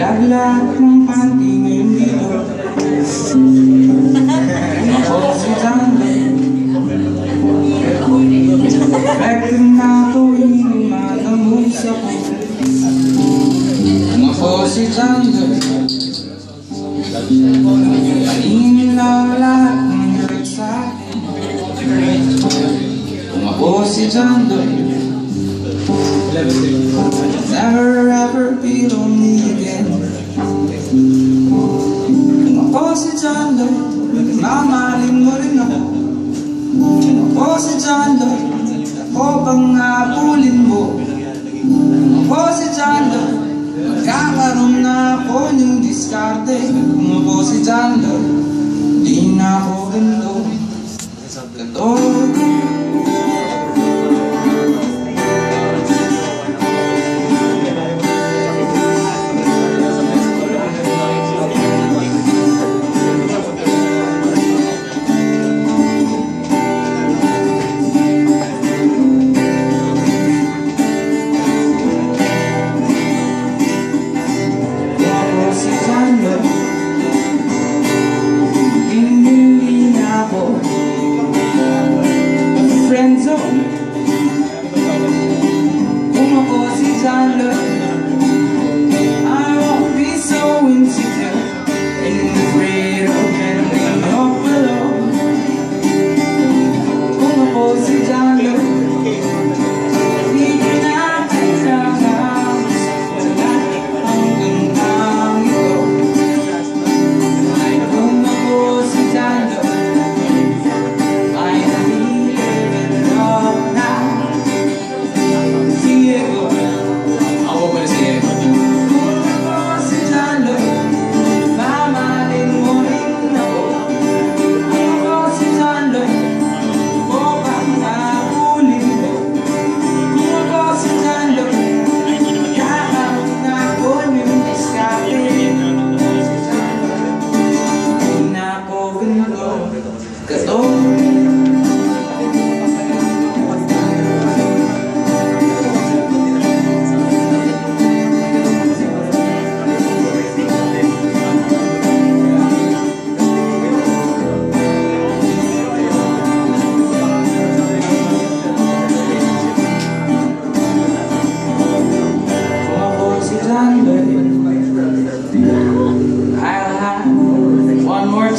Laglag ng pantingin Tingin lang lahat ng hirap sa akin Kung si John Doe Never ever be lonely again Kung si John Doe Mamahalin mo rin ako Kung ako si John Doe Ako bang abulin mo Kung ako si John Doe discarte un po' si giallo di Napoli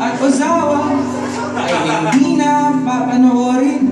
At Ozawa ay hindi na papanoorin.